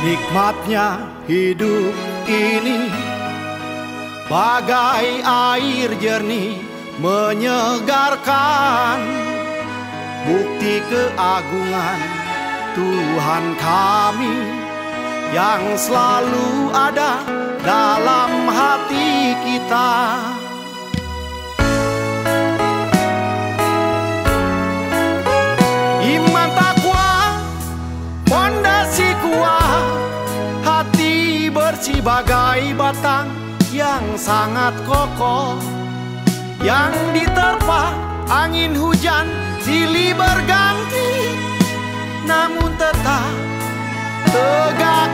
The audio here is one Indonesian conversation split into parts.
Nikmatnya hidup ini. Bagai air jernih menyegarkan. Bukti keagungan Tuhan kami Yang selalu ada dalam hati kita bagai batang Yang sangat kokoh Yang diterpa angin hujan Silih berganti Namun tetap tegak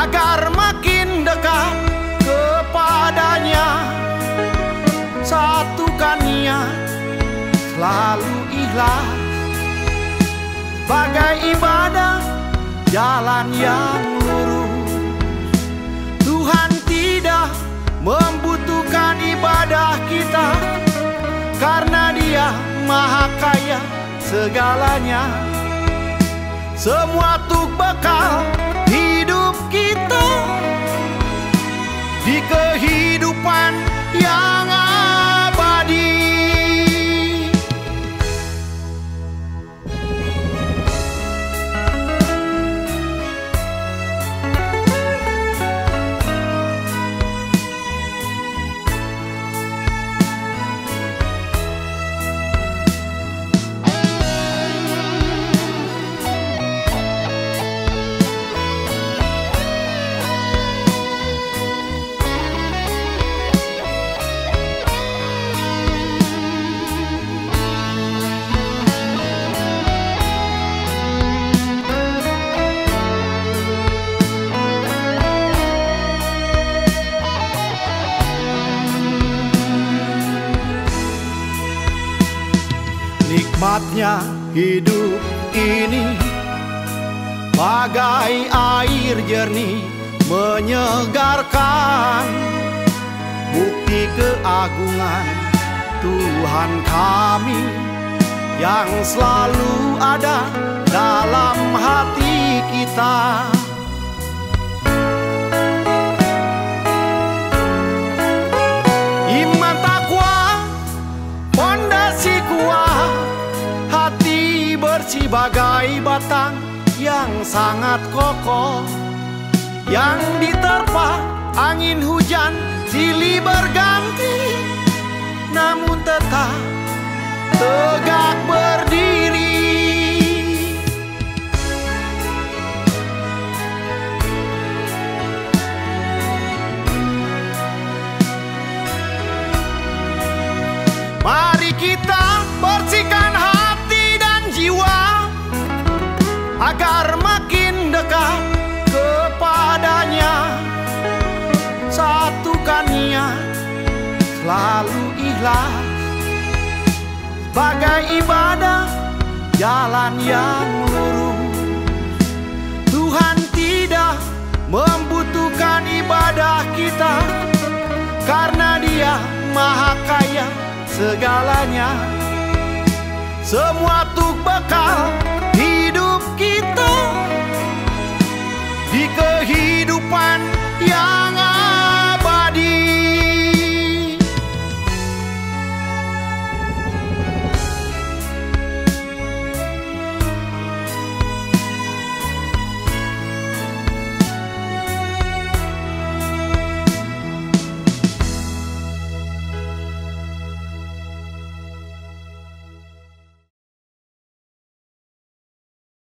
Agar makin dekat kepadanya. Satukan niat selalu ikhlas. Bagai ibadah jalan yang lurus. Tuhan tidak membutuhkan ibadah kita Karena dia maha kaya segalanya. Semua tuk bekal Nikmatnya hidup ini. Bagai air jernih menyegarkan Bukti keagungan Tuhan kami Yang selalu ada dalam hati kita bagai batang Yang sangat kokoh Yang diterpa angin hujan Silih berganti Namun tetap tegak Agar makin dekat kepadanya. Satukan niat selalu ikhlas. Bagai ibadah jalan yang lurus. Tuhan tidak membutuhkan ibadah kita Karena dia maha kaya segalanya. Semua tuk bekal kehidupan yang